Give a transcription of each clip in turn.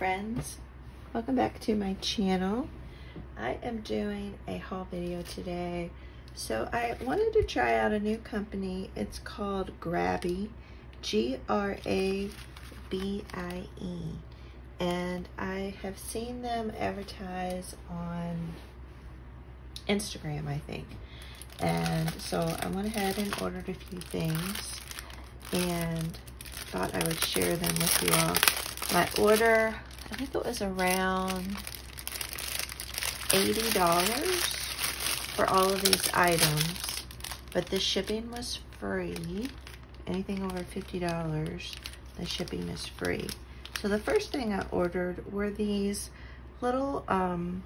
friends. Welcome back to my channel. I am doing a haul video today. So I wanted to try out a new company. It's called Grabie G-R-A-B-I-E and I have seen them advertise on Instagram I think. And so I went ahead and ordered a few things and thought I would share them with you all. My order, I think it was around $80 for all of these items, but the shipping was free. Anything over $50, the shipping is free. So the first thing I ordered were these little um,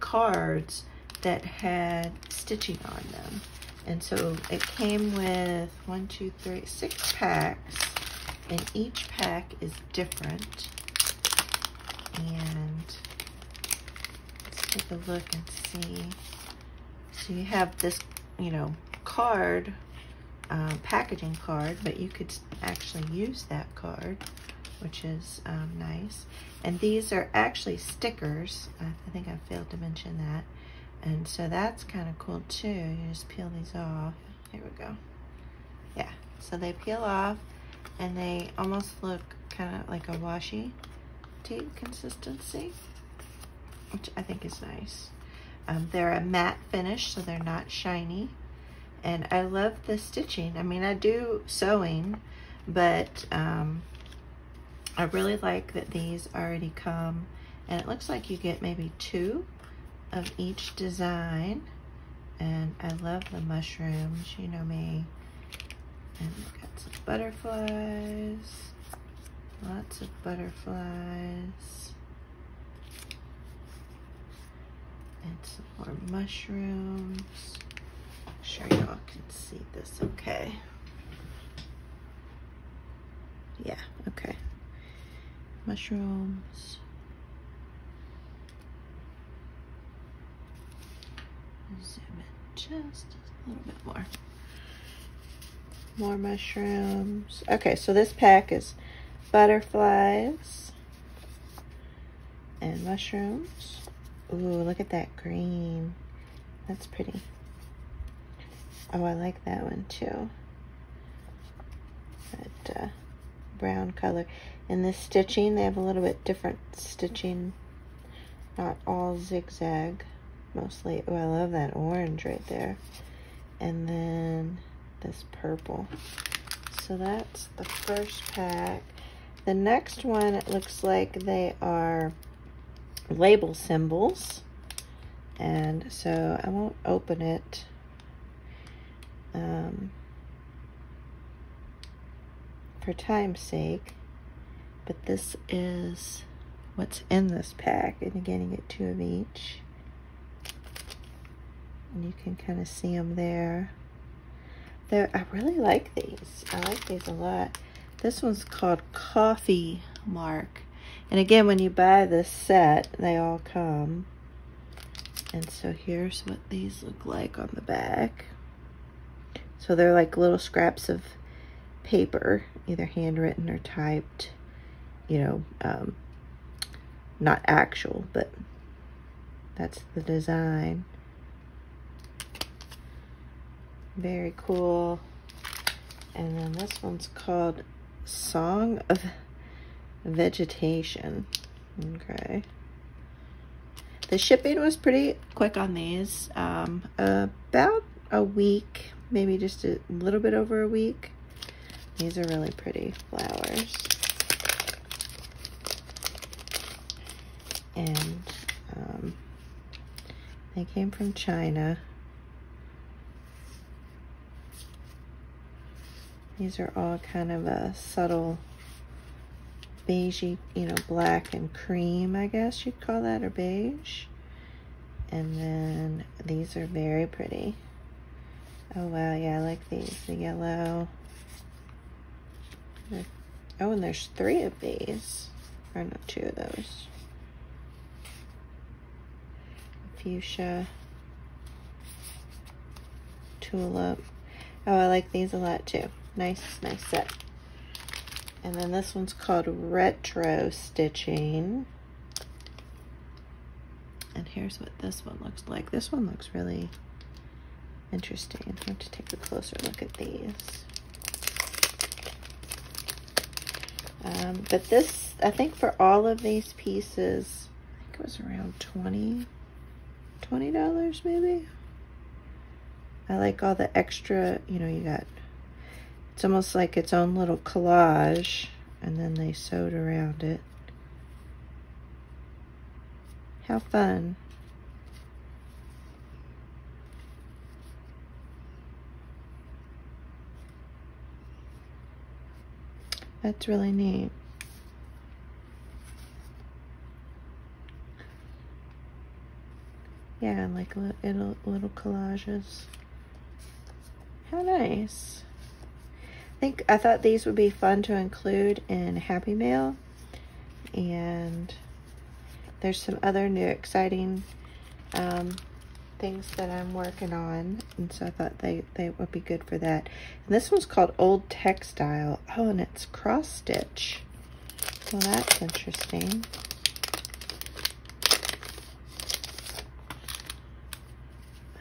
cards that had stitching on them. And so it came with one, two, three, six packs and each pack is different. And let's take a look and see. So you have this, you know, card, uh, packaging card, but you could actually use that card, which is um, nice. And these are actually stickers. I think I failed to mention that. And so that's kind of cool too. You just peel these off. Here we go. Yeah, so they peel off and they almost look kind of like a washi tape consistency, which I think is nice. Um, they're a matte finish, so they're not shiny. And I love the stitching. I mean, I do sewing, but um, I really like that these already come. And it looks like you get maybe two of each design. And I love the mushrooms, you know me. And we've got some butterflies. Lots of butterflies. And some more mushrooms. Sure y'all can see this okay. Yeah, okay. Mushrooms. Zoom in just a little bit more more mushrooms. Okay, so this pack is butterflies and mushrooms. Ooh, look at that green. That's pretty. Oh, I like that one too. That uh, brown color. And this stitching, they have a little bit different stitching. Not all zigzag, mostly. Oh, I love that orange right there. And then this purple. So that's the first pack. The next one, it looks like they are label symbols. And so I won't open it. Um, for time's sake. But this is what's in this pack. And again, you get two of each. And you can kind of see them there. They're, I really like these. I like these a lot. This one's called Coffee Mark. And again, when you buy this set, they all come. And so here's what these look like on the back. So they're like little scraps of paper, either handwritten or typed, you know, um, not actual, but that's the design. Very cool. And then this one's called Song of Vegetation. Okay. The shipping was pretty quick on these. Um, about a week, maybe just a little bit over a week. These are really pretty flowers. And um, they came from China. These are all kind of a subtle beigey, you know, black and cream, I guess you'd call that, or beige. And then these are very pretty. Oh, wow, yeah, I like these. The yellow. Oh, and there's three of these. Or no, two of those. Fuchsia. Tulip. Oh, I like these a lot too. Nice, nice set. And then this one's called Retro Stitching. And here's what this one looks like. This one looks really interesting. I have to take a closer look at these. Um, but this, I think for all of these pieces, I think it was around 20 $20 maybe. I like all the extra, you know, you got, it's almost like its own little collage and then they sewed around it. How fun. That's really neat. Yeah, like little, little collages. How nice. I think I thought these would be fun to include in Happy Mail. And there's some other new exciting um, things that I'm working on. And so I thought they, they would be good for that. And this one's called Old Textile. Oh, and it's cross stitch. Well, that's interesting.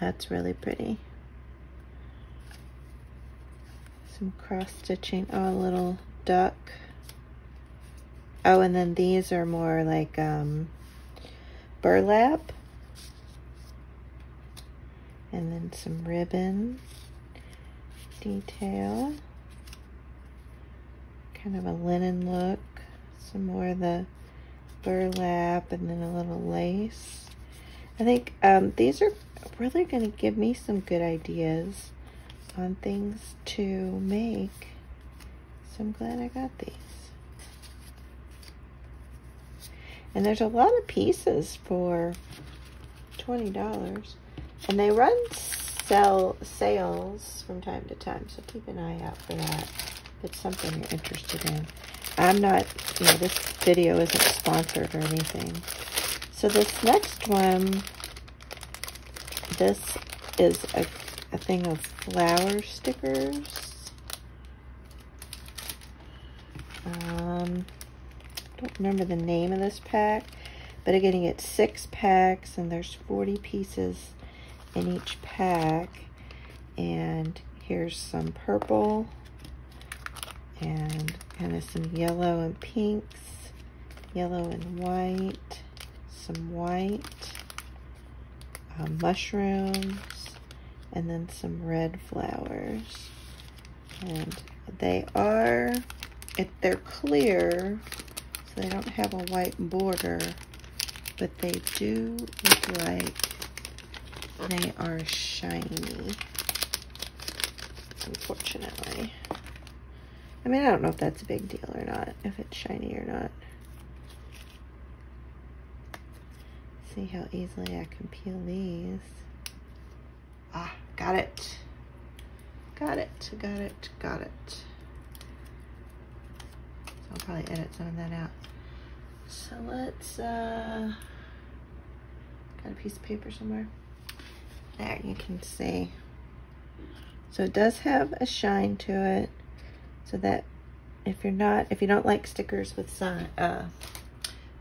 That's really pretty. Some cross stitching. Oh, a little duck. Oh, and then these are more like um, burlap. And then some ribbon detail. Kind of a linen look. Some more of the burlap and then a little lace. I think um, these are really going to give me some good ideas on things to make. So I'm glad I got these. And there's a lot of pieces for $20. And they run sell sales from time to time, so keep an eye out for that if it's something you're interested in. I'm not, you know, this video isn't sponsored or anything. So this next one this is a, a thing of flower stickers. Um, don't remember the name of this pack, but again, you get six packs and there's 40 pieces in each pack. And here's some purple and kind of some yellow and pinks, yellow and white, some white, uh, mushrooms, and then some red flowers. And they are, if they're clear, so they don't have a white border, but they do look like they are shiny, unfortunately. I mean, I don't know if that's a big deal or not, if it's shiny or not. see how easily I can peel these. Got it. Got it, got it, got it. So I'll probably edit some of that out. So let's, uh, got a piece of paper somewhere. There, you can see. So it does have a shine to it. So that if you're not, if you don't like stickers with, sign, uh,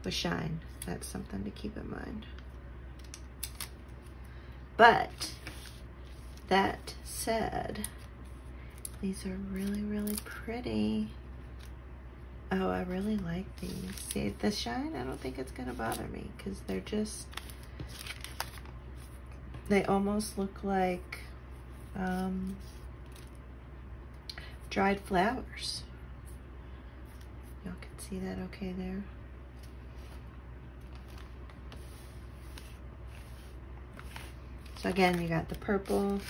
with shine, that's something to keep in mind. But that said, these are really, really pretty. Oh, I really like these. See, the shine, I don't think it's going to bother me because they're just, they almost look like um, dried flowers. Y'all can see that okay there? So again, you got the purple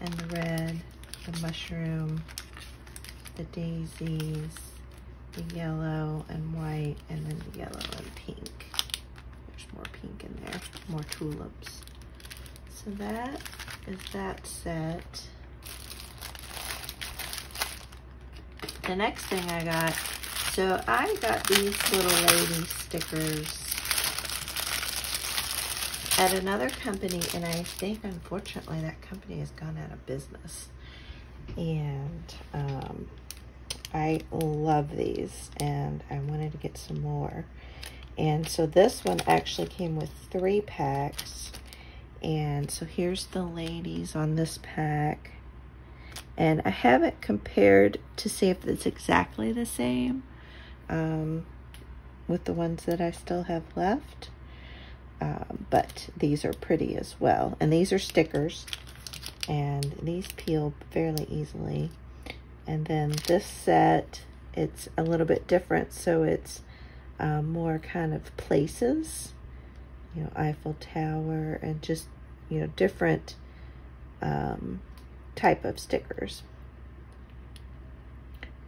and the red, the mushroom, the daisies, the yellow and white, and then the yellow and pink. There's more pink in there, more tulips. So that is that set. The next thing I got, so I got these little lady stickers at another company, and I think unfortunately that company has gone out of business. And um, I love these and I wanted to get some more. And so this one actually came with three packs. And so here's the ladies on this pack. And I haven't compared to see if it's exactly the same um, with the ones that I still have left. Uh, but these are pretty as well. And these are stickers. And these peel fairly easily. And then this set, it's a little bit different. So it's uh, more kind of places. You know, Eiffel Tower and just, you know, different um, type of stickers.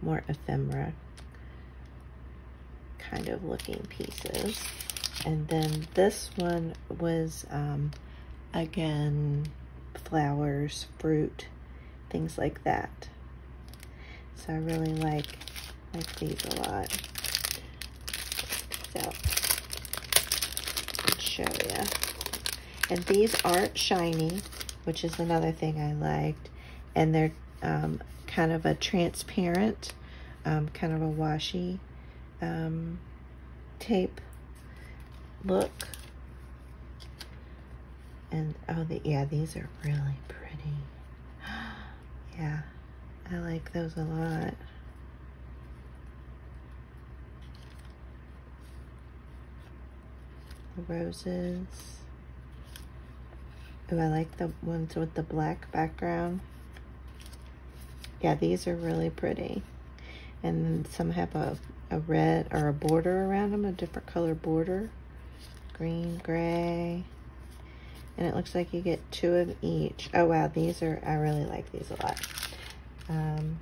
More ephemera kind of looking pieces. And then this one was, um, again, flowers, fruit, things like that. So I really like, like these a lot. So, I'll show you. And these aren't shiny, which is another thing I liked. And they're um, kind of a transparent, um, kind of a washi um, tape look. And, oh, the, yeah, these are really pretty. yeah, I like those a lot. The roses. Oh, I like the ones with the black background. Yeah, these are really pretty. And then some have a, a red or a border around them, a different color border green, gray. And it looks like you get two of each. Oh, wow, these are, I really like these a lot. Um,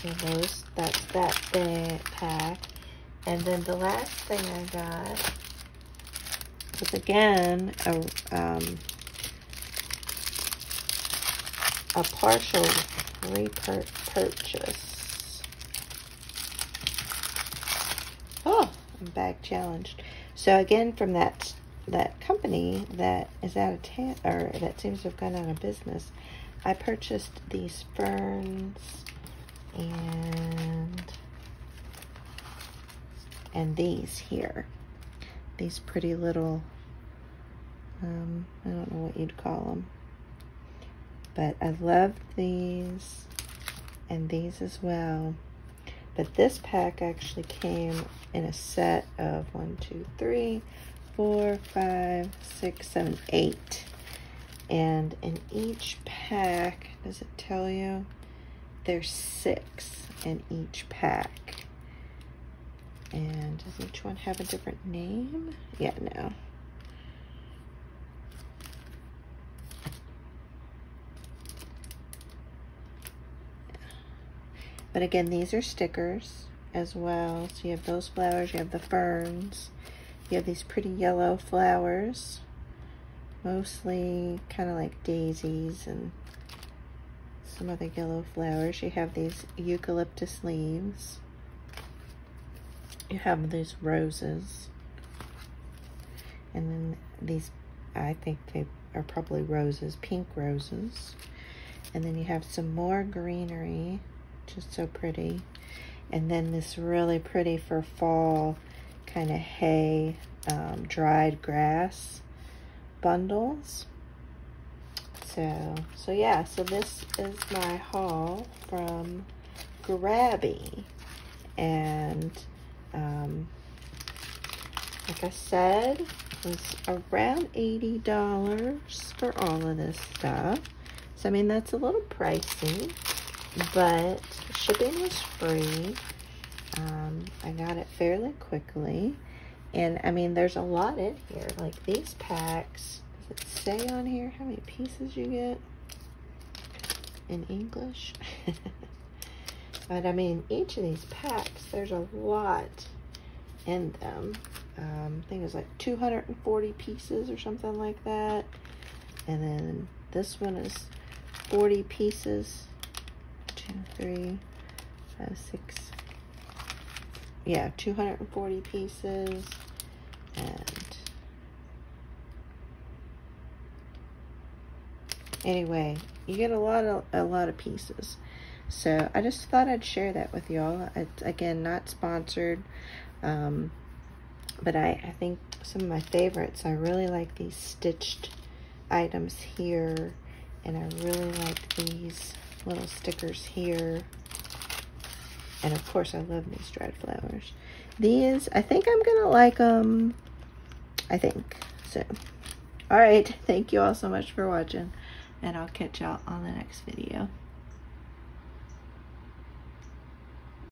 so those, that's that pack. And then the last thing I got was again a, um, a partial repurchase. Oh, I'm bag challenged. So again, from that that company that is out of town, or that seems to have gone out of business, I purchased these ferns and and these here. These pretty little, um, I don't know what you'd call them. But I love these and these as well. But this pack actually came in a set of one, two, three, four, five, six, seven, eight. And in each pack, does it tell you? There's six in each pack. And does each one have a different name? Yeah, no. But again, these are stickers as well. So you have those flowers, you have the ferns, you have these pretty yellow flowers, mostly kind of like daisies and some other yellow flowers. You have these eucalyptus leaves. You have these roses. And then these, I think they are probably roses, pink roses. And then you have some more greenery just so pretty. And then this really pretty for fall kind of hay, um, dried grass bundles. So, so yeah, so this is my haul from Grabie. And, um, like I said, was around $80 for all of this stuff. So, I mean, that's a little pricey but shipping was free. Um, I got it fairly quickly. And I mean, there's a lot in here. Like these packs, does it say on here how many pieces you get in English? but I mean, each of these packs, there's a lot in them. Um, I think it's like 240 pieces or something like that. And then this one is 40 pieces three, five, six, yeah, 240 pieces. And anyway, you get a lot of a lot of pieces. So I just thought I'd share that with y'all. It's, again, not sponsored. Um, but I, I think some of my favorites, I really like these stitched items here. And I really like these little stickers here. And of course, I love these dried flowers. These, I think I'm going to like them. I think. So, all right. Thank you all so much for watching. And I'll catch y'all on the next video.